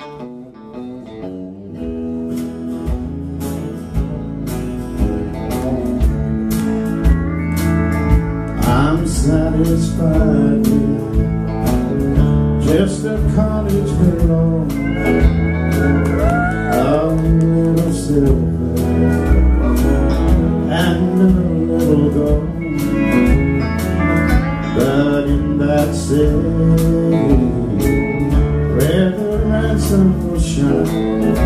I'm satisfied with just a cottage below a little silver and a little gold. But in that city will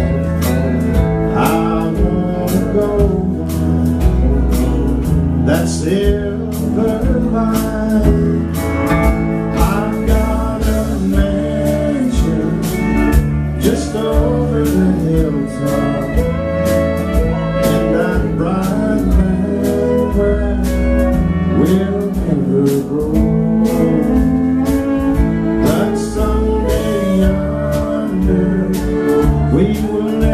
I wanna go that's silver. I've got a mansion just over the hilltop in that bright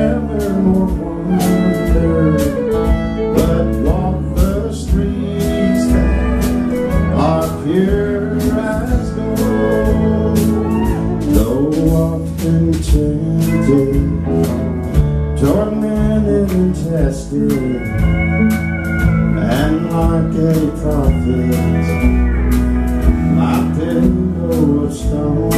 will never more wander, but walk the streets that are pure as gold. Though often tempted, tormented and tested, and like a prophet, pillow of stone.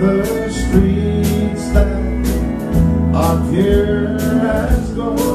the streets that are pure as gold.